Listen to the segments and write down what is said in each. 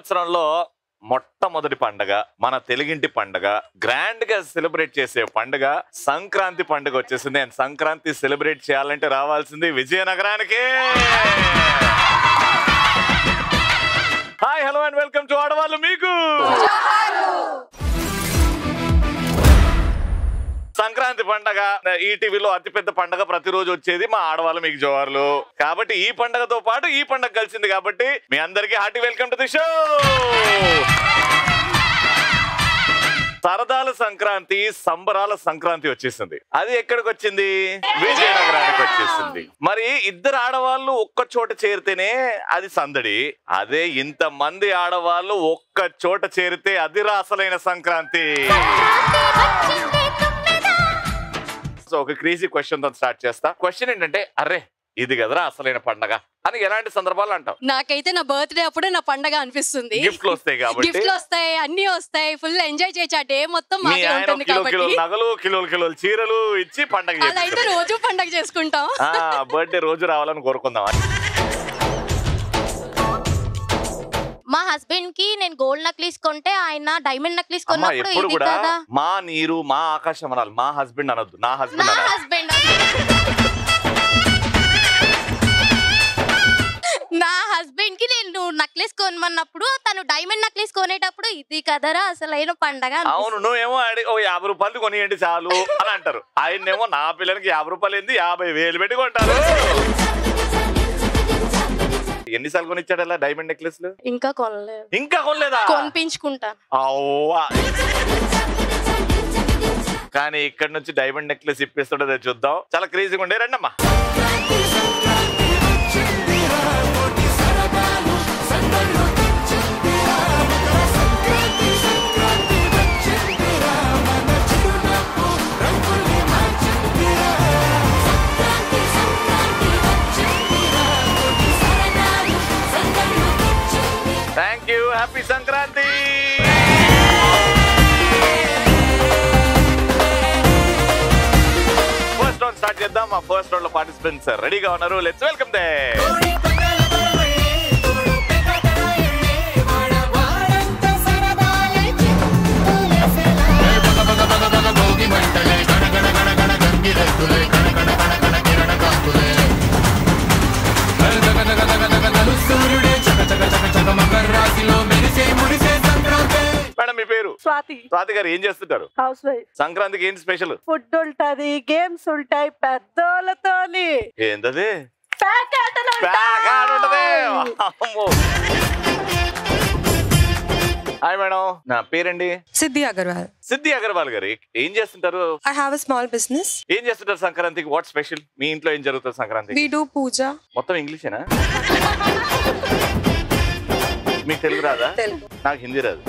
సంవత్సరంలో మొట్టమొదటి పండగ మన తెలుగింటి పండగ గ్రాండ్గా సెలబ్రేట్ చేసే పండగ సంక్రాంతి పండుగ వచ్చేసింది. అండ్ సంక్రాంతి సెలబ్రేట్ చేయాలంటే రావాల్సింది విజయనగరానికి. Hi hello and welcome to ఆడవాళ్ళు మీకు. సంక్రాంతి పండగ ఈటీవీలో అతిపెద్ద పండగ ప్రతిరోజు వచ్చేది మా ఆడవాళ్ళు మీకు జోహార్లు. కాబట్టి ఈ పండగతో పాటు ఈ పండగ కలిసింది కాబట్టి మీ అందరికీ hearty welcome to the show! సరదాల సంక్రాంతి సంబరాల సంక్రాంతి వచ్చేసింది. అది ఎక్కడికి వచ్చింది? విజయనగరానికి వచ్చేసింది. మరి ఇద్దరు ఆడవాళ్ళు ఒక్క చోట చేరితేనే అది సందడి. అదే ఇంత మంది ఆడవాళ్ళు ఒక్క చోట చేరితే అది అసలైన సంక్రాంతి. సో ఒక క్రేజీ క్వశ్చన్తో స్టార్ట్ చేస్తా. క్వశ్చన్ ఏంటంటే అరే ఇది కదరా అసలైన పండగ అని ఎలాంటి సందర్భాలు అంటాం నాకైతే నా బర్త్డే అప్పుడే నా పండగ అనిపిస్తుంది. గిఫ్ట్లు వస్తాయి కాబట్టి. గిఫ్ట్లు వస్తాయి అన్ని వస్తాయి ఫుల్ ఎంజాయ్ చేయొచ్చు ఆ డే మొత్తం మాకే ఉంటుంది కాబట్టి. నగలు కిలోలు కిలోలు చీరలు ఇచ్చి పండగ అలా అయితే రోజు పండగ చేసుకుంటాం. బర్త్డే రోజు రావాలని కోరుకుందాం. హస్బెండ్కి నేను గోల్డ్ నక్లీస్ కొంటే ఆయన డైమండ్ నక్లీస్ అమ్మా కొన్నప్పుడు ఎప్పుడు ఇది కూడా కదా. మా నీరు మా ఆకాశం అనాలి. మా హస్బెండ్ అనొద్దు. నా నా హస్బెండ్ అనాలి. హస్బెండ్ నా హస్బెండ్కి నేను నక్లీస్ కొనమన్నప్పుడు తను డైమండ్ నక్లీస్ కొనేటప్పుడు ఇది కదరా అసలైన పండగ అనిపిస్తుంది. అవును నువ్వేమో అడి ఓ యాభై రూపాయలు కొనియండి చాలు అని అంటారు. ఆయన్నేమో నా పిల్లలకి యాభై రూపాయలు ఏంది? యాభై వేలు పెట్టి కొంటారు. ఎన్నిసార్లు కొనిచ్చాడు అలా డైమండ్ నెక్లెస్లు ఇంకా కొనలేదు. ఇంకా కొనలేదా? కొనిపించుకుంటాను. అవ్వా. కానీ ఇక్కడ నుంచి డైమండ్ నెక్లెస్ ఇప్పిస్తుండదో చూద్దాం. చాలా క్రేజీగా ఉండే. రండమ్మా. రౌండ్ రెడీగా ఉన్నారు. Let's welcome the madam Swati. Swati గారు ఏం చేస్తుంటారు? Housewife. సంక్రాంతికి ఏంటి స్పెషల్? ఫుడ్ ఉంటది గేమ్స్ ఉంటాయి పెద్దోళ్ళతోని. ఏంటది. హాయ్ మేడం నా పేరండి Siddhi Agarwal. సిద్ధి అగర్వాల్ గారు ఏం చేస్తుంటారు? Have a small business. ఏం చేస్తుంటారు సంక్రాంతికి? వాట్ స్పెషల్ మీ ఇంట్లో ఏం జరుగుతుంది సంక్రాంతి We do puja. మొత్తం ఇంగ్లీషేనా? మీకు తెలుగు రాదా. నాకు హిందీ రాదు.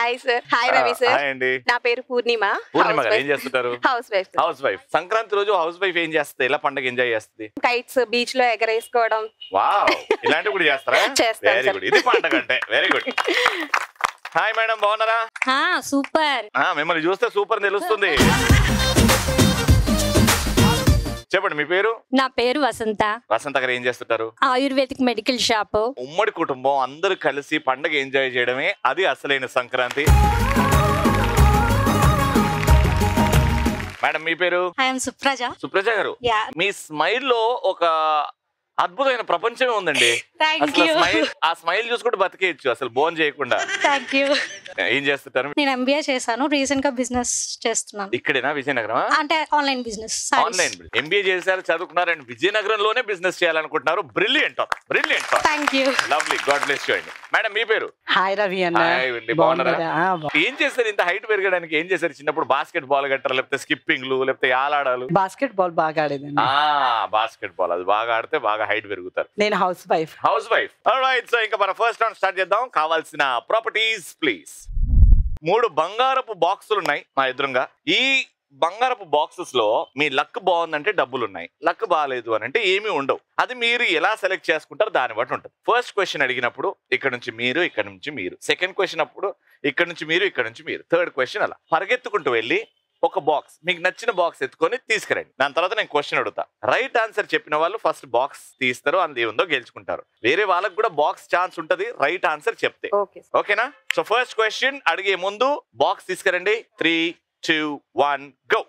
Hi sir. Hi Ravi sir. Hi అండి. నా పేరు పూర్ణిమ. పూర్ణిమ గారు ఏం చేస్తుంటారు? Housewife housewife Sankranti రోజు హౌస్ వైఫ్ ఏం చేస్తుంది? ఎలా పండగ ఎంజాయ్ చేస్తుంది? కైట్స్ బీచ్లో ఎగరేసుకోవడం. వావ్ ఇలాంటివి కూడా చేస్తారా? చేస్తాం, వెరీ. గుడ్ ఇది పండగ అంటే. వెరీ గుడ్ హాయ్ మేడం బాగున్నారా? సూపర్. ఆ, మిమ్మల్ని చూస్తే సూపర్ తెలుస్తుంది. చెప్పండి మీ పేరు? నా పేరు వసంత. వసంత గారు ఏం చేస్తుంటారు? Ayurvedic medical shop. ఉమ్మడి కుటుంబం అందరూ కలిసి పండగ ఎంజాయ్ చేయడమే అది అసలైన సంక్రాంతి. మేడం మీ పేరు? ఐఎమ్ సుప్రజ సుప్రజ గారు. మీ స్మైల్లో ఒక అద్భుతమైన ప్రపంచమే ఉందండి. ఆ స్మైల్ చూసుకుంటూ బతికేయచ్చు అసలు బోన్ చేయకుండా. థ్యాంక్ యూ ఏం చేస్తుంటారు? నేను ఎంబీఏ చేశాను. రీసెంట్గా బిజినెస్ చేస్తున్నాను. ఇక్కడేనా? విజయనగరం అంటే ఆన్లైన్ బిజినెస్ ఆన్లైన్ ఎంబీఏ చేశారు చదువుకున్నారు అండ్ విజయనగరంలోనే బిజినెస్ చేయాలనుకుంటున్నారు. Brilliant brilliant thank you lovely God bless you అండి మేడం మీ పేరు? హాయ్ రవి అన్న. ఏం చేస్తారు ఇంత హైట్ పెరగడానికి? ఏం చేశారు చిన్నప్పుడు? బాస్కెట్ బాల్ గట్టారు లేకపోతే స్కిప్పింగ్లు లేకపోతే యాలాడాలు? బాస్కెట్ బాల్ బాగా ఆడేదండి ఆ బాస్కెట్ బాల్ అది బాగా ఆడితే బాగా హైట్ పెరుగుతారు. నేను housewife housewife right so ఇంకా మన ఫస్ట్ రౌండ్ స్టార్ట్ చేద్దాం. కావాల్సిన ప్రాపర్టీస్ ప్లీజ్ మూడు బంగారపు బాక్సులు ఉన్నాయి మా ఎదురుగా. ఈ బంగారపు బాక్సెస్లో మీ లక్ బాగుందంటే డబ్బులు ఉన్నాయి లక్ బాగాలేదు అని అంటే ఏమీ ఉండవు. అది మీరు ఎలా సెలెక్ట్ చేసుకుంటారో దాన్ని బట్టి ఉంటుంది. ఫస్ట్ క్వశ్చన్ అడిగినప్పుడు ఇక్కడ నుంచి మీరు ఇక్కడ నుంచి మీరు. సెకండ్ క్వశ్చన్ అప్పుడు ఇక్కడ నుంచి మీరు ఇక్కడ నుంచి మీరు. థర్డ్ క్వశ్చన్ అలా. పరిగెత్తుకుంటూ వెళ్ళి ఒక బాక్స్ మీకు నచ్చిన బాక్స్ ఎత్తుకొని తీసుకురండి. దాని తర్వాత నేను క్వశ్చన్ అడుగుతా. రైట్ ఆన్సర్ చెప్పిన వాళ్ళు ఫస్ట్ బాక్స్ తీస్తారు అంది ఉందో గెలుచుకుంటారు. వేరే వాళ్ళకి కూడా బాక్స్ ఛాన్స్ ఉంటది రైట్ ఆన్సర్ చెప్తే. ఓకే ఓకేనా సో ఫస్ట్ క్వశ్చన్ అడిగే ముందు బాక్స్ తీసుకురండి. త్రీ టూ వన్ గో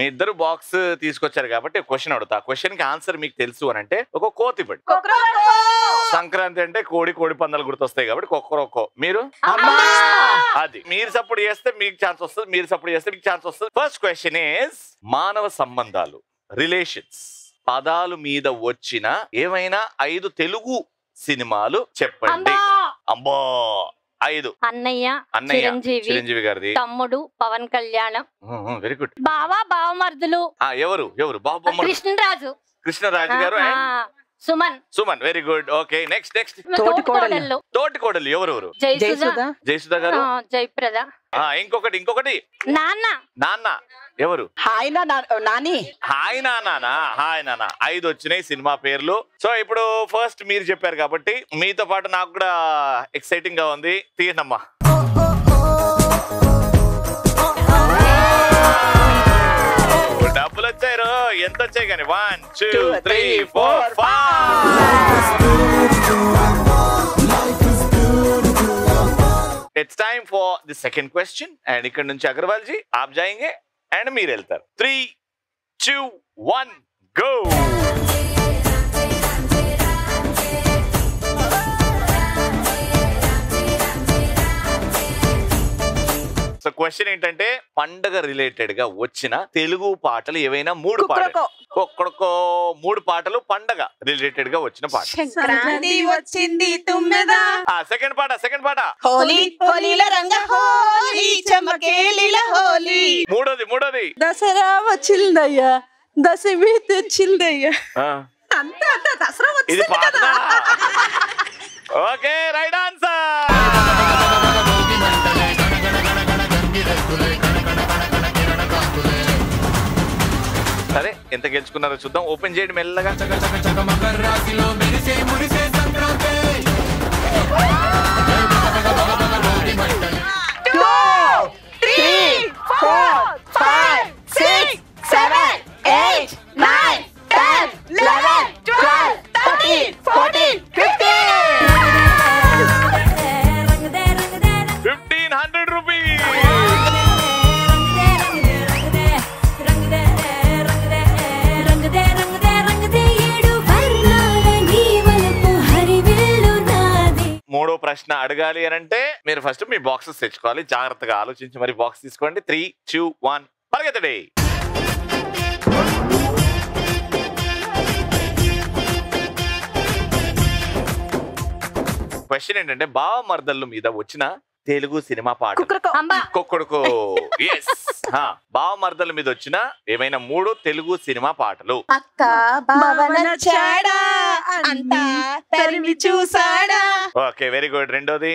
మీ ఇద్దరు బాక్స్ తీసుకొచ్చారు కాబట్టి క్వశ్చన్ అడుగుతా. క్వశ్చన్కి ఆన్సర్ మీకు తెలుసు అని అంటే ఒక కోతి పడి సంక్రాంతి అంటే కోడి కోడి పందాలు గుర్తొస్తాయి కాబట్టి ఒక్కరొక్కో మీరు? అది. మీరు సపోర్ట్ చేస్తే మీకు ఛాన్స్ వస్తుంది మీరు సపోర్ట్ చేస్తే మీకు ఛాన్స్ వస్తుంది. ఫస్ట్ క్వశ్చన్ ఇస్ మానవ సంబంధాలు రిలేషన్స్ పదాలు మీద వచ్చిన ఏమైనా ఐదు తెలుగు సినిమాలు చెప్పండి. అమ్మో! ఐదు. అన్నయ్య అన్నయ్య చిరంజీవి చిరంజీవి గారిది. తమ్ముడు పవన్ కళ్యాణ్. వెరీ గుడ్ బావా బావమర్దులు. ఎవరు? ఎవరు? బాబు కృష్ణరాజు. కృష్ణరాజు గారు ఆ, and Suman. Suman very good okay next next తోటి కోడలు. తోటి కోడలు ఎవరెవరు జయసుధ జయసుధ జయసుధ గారు? ఆ, జయప్రద ఆ, ఇంకొకటి ఇంకొకటి. నాన్న. నాన్న. ఎవరు? హాయ్ నాని. హాయ్ నానా హాయ్ నాన్న. ఐదు వచ్చినాయి సినిమా పేర్లు. సో ఇప్పుడు ఫస్ట్ మీరు చెప్పారు కాబట్టి మీతో పాటు నాకు కూడా ఎక్సైటింగ్గా ఉంది. తీయనమ్మా. డబ్బులు వచ్చాయి రో. ఎంత వచ్చాయి కానీ? One two three four five it's time for the second question and ఇక్కడ నుంచి అగర్వాల్ జీ ఆప్ జాయింగే. అండ్ మీరు వెళ్తారు three two one go so question ఏంటంటే పండగ రిలేటెడ్గా వచ్చిన తెలుగు పాటలు ఏవైనా మూడు పాటలు. ఒక్కడికో మూడు పాటలు పండగ రిలేటెడ్గా వచ్చిన పాట. సంక్రాంతి వచ్చింది తుమ్మెద. ఆ సెకండ్ పాట సెకండ్ పాట. హోలీ హోలీల రంగ హోలీ చెమకేలిల హోలీ. మూడోది మూడోది. దసరా వచ్చిందయ్యా దశమి తెచ్చిందయ్యా. ఆ, అంత అంత దసరా ఇది వచ్చింది పాట కదా ఓకే రైట్ ఆన్సర్ సరే ఎంత గెలుచుకున్నారో చూద్దాం ఓపెన్ చేయండి మెల్లగా Eight! అడగాలి అని అంటే మీరు ఫస్ట్ మీ బాక్సెస్ తెచ్చుకోవాలి. జాగ్రత్తగా ఆలోచించి మరి బాక్స్ తీసుకోండి. త్రీ టూ వన్ పరిగెత్తడి. క్వశ్చన్ ఏంటంటే బావ మర్దళ్ళు మీద వచ్చిన తెలుగు సినిమా పాట. కొడుకు. ఎస్ బావ మర్దల మీద వచ్చిన ఏమైనా మూడు తెలుగు సినిమా పాటలు. అక్క బావన చాడా అంతా తరిమి చూసాడా ఓకే వెరీ గుడ్ రెండోది.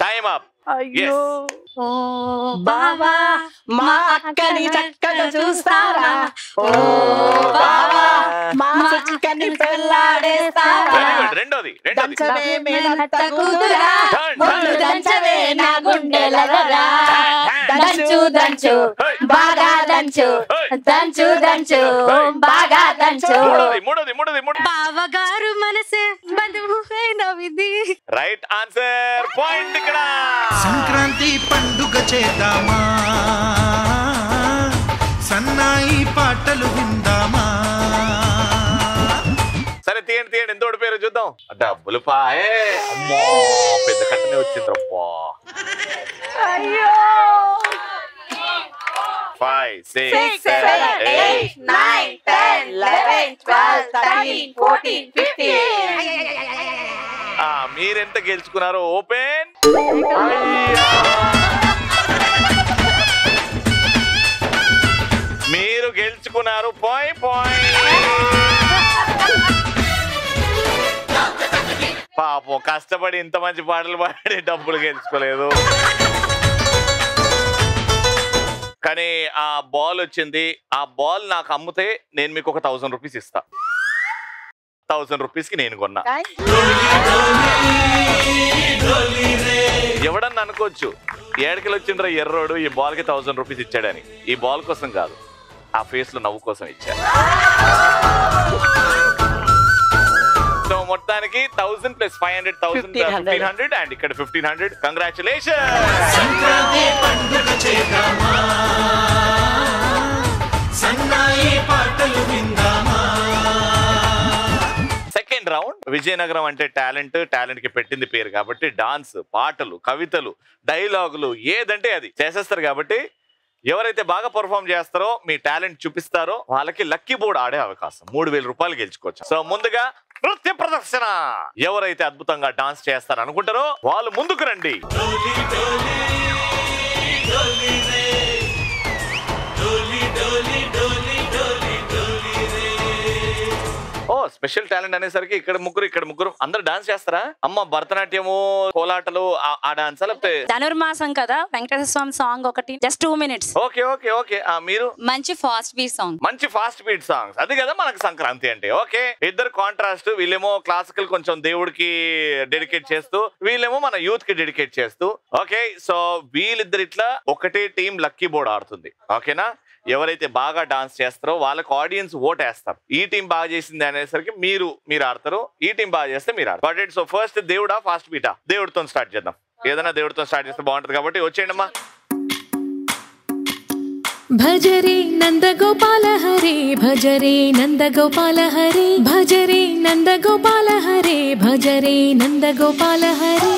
టైం అప్ అయ్యో. ఓ బావా మా అక్కని చక్కగా చూస్తారా? ఓ బావా మా అక్కని పెళ్ళాడేస్తారా? రెండోది రెండోది. దంచవే మేనత్త కూతురా. దంచవే నా గుండెలరా దంచు దంచు. బాగా దంచు. దంచు దంచు బాగా దంచు. మూడోది మూడోది మూడోది మూడోది. బావగారు మనసే బంధువైన విధి. రైట్ ఆన్సర్ పాయింట్ ఇక్కడ. సంక్రాంతి పండుగ చేద్దామా? సన్నాయి పాటలు విందామా? సరే తీయండి తీయండి. ఎంత పేరు చూద్దాం. డబ్బులు పాయే. అమ్మో పెద్ద కట్టనే వచ్చింది అబ్బా అయ్యో! Six Six, seven seven, eight eight, nine, ten, eleven, twelve, thirteen, fourteen, fifteen. మీరెంత గెలుచుకున్నారో ఓపెన్. మీరు గెలుచుకున్నారు పాయ్ పాయ్ పాపం కష్టపడి ఇంత మంచి పాటలు పాడి డబ్బులు గెలుచుకోలేదు. బాల్ వచ్చింది. ఆ బాల్ నాకు అమ్మితే నేను మీకు ఒక థౌసండ్ రూపీస్ ఇస్తా. థౌసండ్ రూపీస్కి నేను కొన్నా. ఎవడన్నా అనుకోవచ్చు ఏడకిలు వచ్చిండ్రా ఎర్రోడు ఈ బాల్కి థౌసండ్ రూపీస్ ఇచ్చాడని. ఈ బాల్ కోసం కాదు ఆ ఫేస్లో నవ్వు కోసం ఇచ్చాడు. సో మొత్తానికి thousand plus five hundred thousand 1500. Fifteen hundred and ఇక్కడ fifteen hundred congratulation second round Vizianagaram అంటే టాలెంట్ టాలెంట్కి పెట్టింది పేరు కాబట్టి డాన్స్ పాటలు కవితలు డైలాగులు ఏదంటే అది చేసేస్తారు కాబట్టి ఎవరైతే బాగా పర్ఫామ్ చేస్తారో మీ టాలెంట్ చూపిస్తారో వాళ్ళకి లక్కీ బోర్డ్ ఆడే అవకాశం. మూడు వేల రూపాయలు గెలుచుకోవచ్చు. సో ముందుగా నృత్య ప్రదర్శన. ఎవరైతే అద్భుతంగా డాన్స్ చేస్తారనుకుంటారో వాళ్ళు ముందుకు రండి. స్పెషల్ టాలెంట్ అనేసరికి ఇక్కడ ముగ్గురు ఇక్కడ ముగ్గురు. అందరు డాన్స్ చేస్తారా? అమ్మ భరతనాట్యము కోలాటలు ఆ- డాన్స్ లేకపోతే? ధనుర్మాసం కదా వెంకటేశ్వర స్వామి సాంగ్ ఒకటి just two minutes okay okay okay. మీరు? మంచి ఫాస్ట్ బీట్ సాంగ్ మంచి ఫాస్ట్ బీట్ సాంగ్స్ అది కదా మనకు సంక్రాంతి అంటే. ఓకే. ఇద్దరు కాంట్రాస్ట్ వీళ్ళేమో క్లాసికల్ కొంచెం దేవుడికి డెడికేట్ చేస్తూ వీళ్ళేమో మన యూత్కి డెడికేట్ చేస్తూ. ఓకే సో వీళ్ళిద్దరు ఇట్లా ఒకటే టీం లక్కీ బోర్డ్ ఆడుతుంది. ఓకేనా? ఎవరైతే బాగా డాన్స్ చేస్తారో వాళ్ళకి ఆడియన్స్ ఓట్ వేస్తారు ఈ టీం బాగా చేసింది అనేసరికి మీరు మీరు ఆడతారు. ఈ టీం బాగా చేస్తే మీరు ఆడతారు. బట్ సో ఫస్ట్ దేవుడా ఫాస్ట్ బీటా దేవుడితో స్టార్ట్ చేద్దాం. ఏదైనా దేవుడితో స్టార్ట్ చేస్తే బాగుంటది కాబట్టి వచ్చేయండి అమ్మా భజరే నందగోపాల హరే భజరే నందగోపాల హరే భజరే నందగోపాల హరే భజరే నందగోపాల హరే.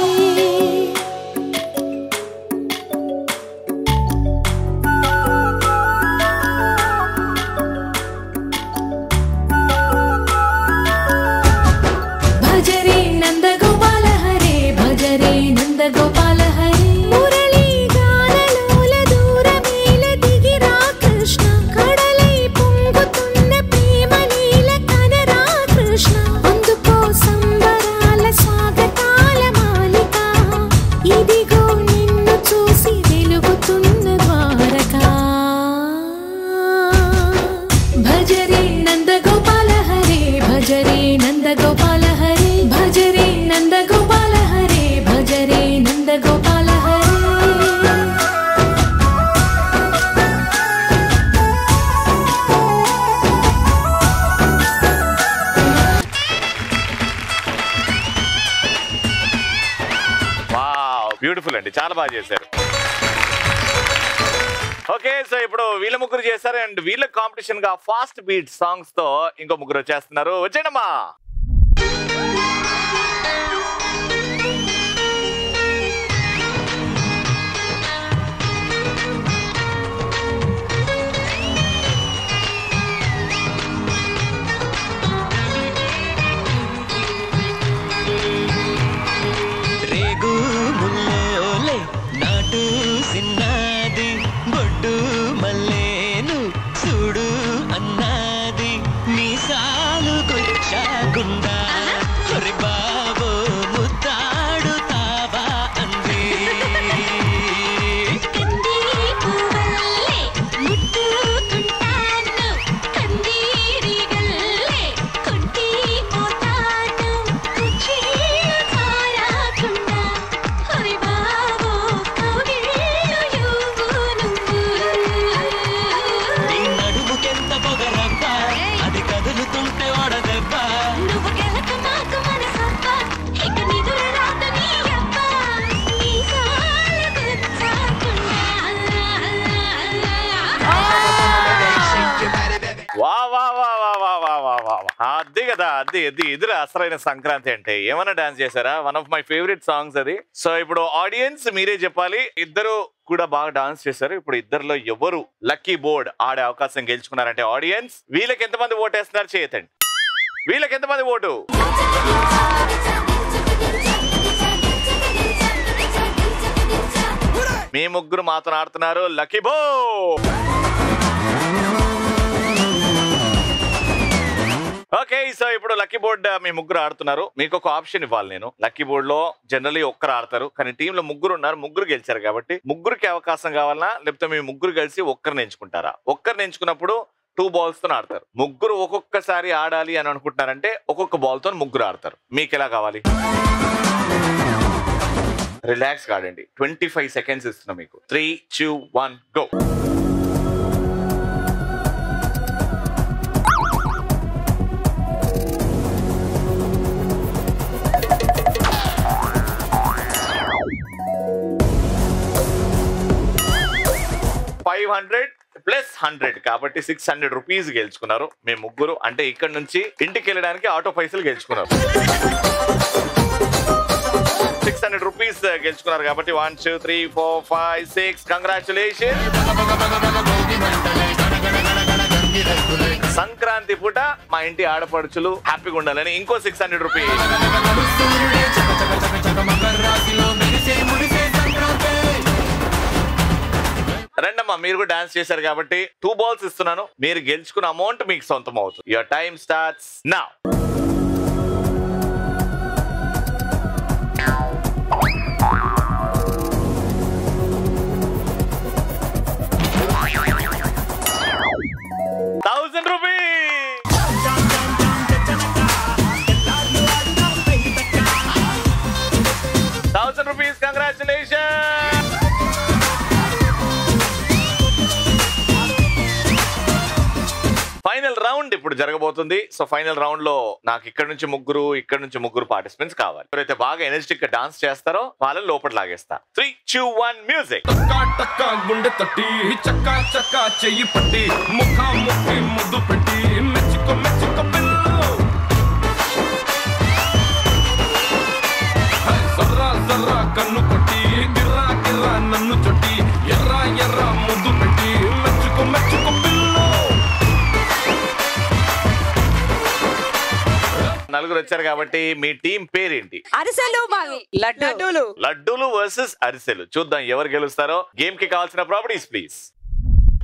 బ్యూటిఫుల్ అండి. చాలా బాగా చేశారు. ఓకే సో ఇప్పుడు వీళ్ళ ముగ్గురు చేశారు. అండ్ వీళ్ళ కాంపిటీషన్గా ఫాస్ట్ బీట్ సాంగ్స్తో ఇంకో ముగ్గురు వచ్చేస్తున్నారు. వచ్చేయడమ్మా కదా అది ఇది ఎదురు అసలైన సంక్రాంతి అంటే. ఏమైనా డాన్స్ చేశారా? One of my favourite songs అది. సో ఇప్పుడు ఆడియన్స్ మీరే చెప్పాలి. ఇద్దరు కూడా బాగా డాన్స్ చేశారు. ఇప్పుడు ఇద్దరులో ఎవరు లక్కీ బోర్డ్ ఆడే అవకాశం గెలుచుకున్నారంటే ఆడియన్స్ వీళ్ళకి ఎంతమంది ఓటు వేస్తున్నారు చేయతండి. వీళ్ళకి ఎంతమంది ఓటు? మీ ముగ్గురు మాతో ఆడుతున్నారు లక్కీ బో ఓకే సో ఇప్పుడు లక్కీ బోర్డ్ మీ ముగ్గురు ఆడుతున్నారు. మీకు ఒక ఆప్షన్ ఇవ్వాలి నేను. లక్కీ బోర్డ్లో జనరలీ ఒక్కరు ఆడతారు. కానీ టీమ్లో ముగ్గురు ఉన్నారు ముగ్గురు గెలిచారు కాబట్టి ముగ్గురికి అవకాశం కావాలన్నా లేకపోతే మీ ముగ్గురు కలిసి ఒక్కరిని ఎంచుకుంటారా? ఒక్కరిని ఎంచుకున్నప్పుడు టూ బాల్స్తో ఆడతారు. ముగ్గురు ఒక్కొక్కసారి ఆడాలి అని అనుకుంటున్నారంటే ఒక్కొక్క బాల్తో ముగ్గురు ఆడతారు. మీకు ఎలా కావాలి? రిలాక్స్ ఆడండి. ట్వంటీ ఫైవ్ సెకండ్స్ ఇస్తున్నా మీకు. Three two one go five hundred plus hundred కాబట్టి సిక్స్ హండ్రెడ్ రూపీస్ గెలుచుకున్నారు. మీ ముగ్గురు అంటే ఇక్కడ నుంచి ఇంటికి వెళ్ళడానికి ఆటో పైసలు గెలుచుకున్నారు. సిక్స్ హండ్రెడ్ రూపీస్ గెలుచుకున్నారు కాబట్టి one two three four five six congratulation Sankranti పూట మా ఇంటి ఆడపడుచులు హ్యాపీగా ఉండాలని ఇంకో సిక్స్ హండ్రెడ్ రూపీస్ రండమ్మా మీరు కూడా డాన్స్ చేశారు కాబట్టి టూ బాల్స్ ఇస్తున్నాను. మీరు గెలుచుకున్న అమౌంట్ మీకు సొంతం అవుతుంది. యువర్ టైం స్టార్ట్స్ నా జరగబోతుంది. సో ఫైనల్ రౌండ్లో నాకు ఇక్కడ నుంచి ముగ్గురు ఇక్కడ నుంచి ముగ్గురు పార్టిసిపెంట్స్ కావాలి. ఎవరైతే బాగా ఎనర్జెటిక్గా డాన్స్ చేస్తారో వాళ్ళని లోపల లాగేస్తా. Three two one music. గుండె తట్టి చక్కా చక్కా చెయ్యి పట్టి ముఖా ముక్కి ముద్దు పెట్టి మెచ్చుకో మెచ్చుకో కన్ను కొట్టి గిర్రా గిర్రా నన్ను చొట్టి నలుగురు వచ్చారు కాబట్టి మీ టీం పేరేంటి? అరిసెలు మావి. లడ్డూలు. లడ్డూలు వర్సెస్ అరిసెలు. చూద్దాం ఎవరు గెలుస్తారో. గేమ్కి కావాల్సిన properties please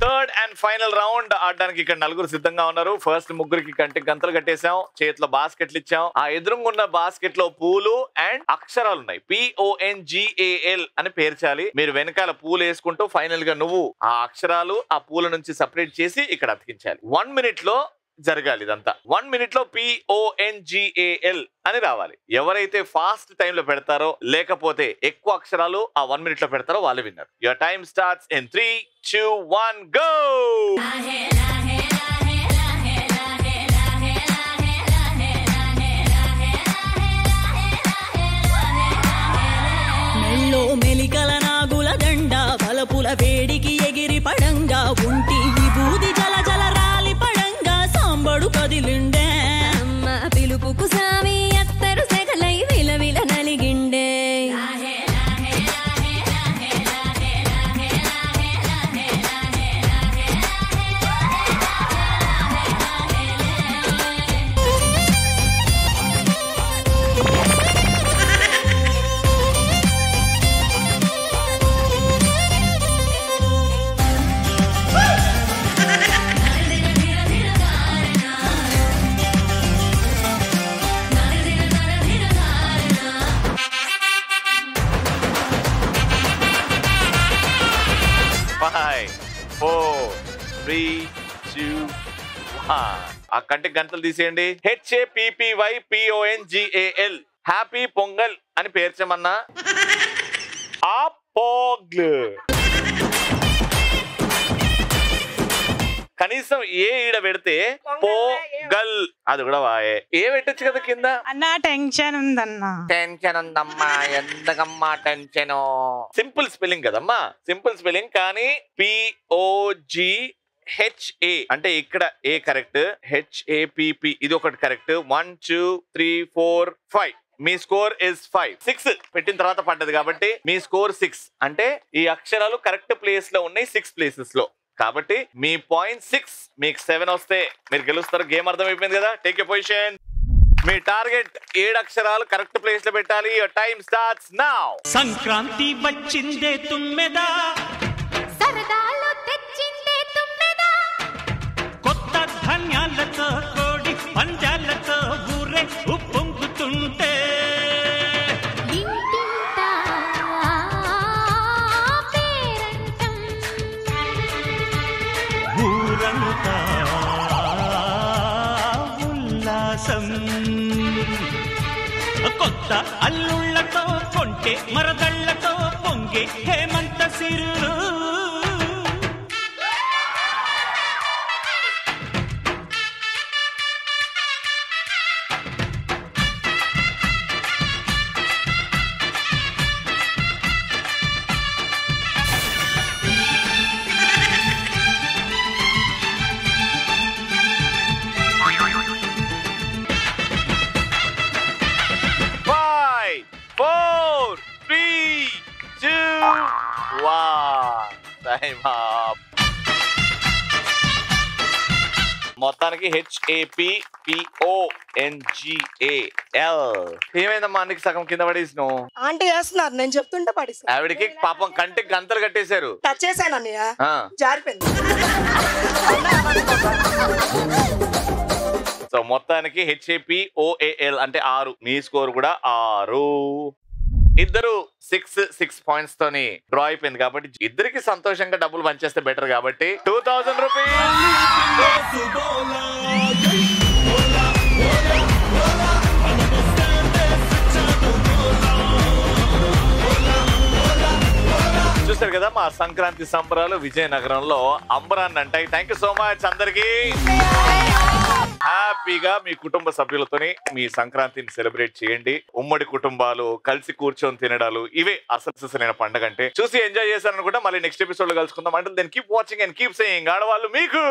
third and final round ఆడడానికి ఇక్కడ నలుగురు సిద్ధంగా ఉన్నారు. ఫస్ట్ ముగ్గురికి కంటి గంతలు కట్టేశాం. చేతిలో బాస్కెట్లు ఇచ్చాం. ఆ ఎదురుగున్న బాస్కెట్లో పూలు అండ్ అక్షరాలు ఉన్నాయి. పిఓఎన్ జిఏఎల్ అని పేర్చాలి. మీరు వెనకాల పూలు వేసుకుంటూ ఫైనల్గా నువ్వు ఆ అక్షరాలు ఆ పూల నుంచి సపరేట్ చేసి ఇక్కడ అతికించాలి. వన్ మినిట్లో జరగాలి ఇదంతా. వన్ మినిట్లో పిఓఎన్జిఏఎల్ అని రావాలి. ఎవరైతే ఫాస్ట్ టైంలో పెడతారో లేకపోతే ఎక్కువ అక్షరాలు ఆ వన్ మినిట్లో పెడతారో వాళ్ళు విన్నారు. Your time starts in three two one go ఆ కంటి గంటలు తీసేయండి. హెచ్ఏపిపివై పిఓఎన్జిఏఎల్ హ్యాపీ పొంగల్ అని పేర్చమన్నా ఆ పోగ్ల్ కనీసం ఏ ఈడ పెడితే పోగల్. అది కూడా వాయే. ఏ పెట్టొచ్చు కదా కింద? అన్నా టెన్షన్ ఉందన్నా. టెన్షన్ ఉందమ్మా. ఎందుకమ్మా టెన్షన్? సింపుల్ స్పెల్లింగ్ కదమ్మా. సింపుల్ స్పెల్లింగ్ కానీ P O G H A అంటే ఇక్కడ ఏ correct? H A P P ఇది ఒకటి correct. One two three four five. Me score is five six పెట్టిన తర్వాత పడ్డది కాబట్టి మీ స్కోర్ సిక్స్ అంటే ఈ అక్షరాలు కరెక్ట్ ప్లేస్లో ఉన్నాయి సిక్స్ ప్లేసెస్లో. కాబట్టి మీ పాయింట్ సిక్స్ మీకు సెవెన్ వస్తే మీరు గెలుస్తారు. గేమ్ అర్థమైపోయింది కదా? టేక్ ఎ పొజిషన్ మీ టార్గెట్ ఏడు అక్షరాలు కరెక్ట్ ప్లేస్లో పెట్టాలి. టైం స్టార్ట్స్ నౌ సంక్రాంతి వచ్చిందే తుమ్మెదా? పొంగే మరదళ్ళతో పొంగే హేమంత సిరులు. మొత్తానికి హెచ్ఏపి పిఓఎన్జిఏఎల్ ఏమైందమ్మా అందుకు సగం కింద పడేసినావు ఆంటీ వేస్తున్నారు నేను చెప్తుంటే పడిస్తా ఆవిడకి పాపం కంటికి గంతలు కట్టేశారు. టచ్ చేశాను అన్నయ్య. జారిపోయింది. సో మొత్తానికి హెచ్ఏపి ఓఏఎల్ అంటే ఆరు. మీ స్కోర్ కూడా ఆరు. ఇద్దరు సిక్స్ సిక్స్ పాయింట్స్ తోని డ్రా అయిపోయింది కాబట్టి ఇద్దరికి సంతోషంగా డబ్బులు పంచేస్తే బెటర్ కాబట్టి టూ థౌసండ్ రూపీస్ చూస్తారు కదా మా సంక్రాంతి సంబరాలు విజయనగరంలో అంబరాన్ అంటాయి. థ్యాంక్ యూ సో మచ్ అందరికి. హ్యాపీగా మీ కుటుంబ సభ్యులతోని మీ సంక్రాంతిని సెలబ్రేట్ చేయండి. ఉమ్మడి కుటుంబాలు కలిసి కూర్చొని తినడాలు ఇవే అసలు అసలైన పండగ అంటే చూసి ఎంజాయ్ చేశారనుకుంటా మళ్ళీ నెక్స్ట్ ఎపిసోడ్లో కలుసుకుందాం. అంటే then keep watching and keep saying ఆడవాళ్ళు మీకు!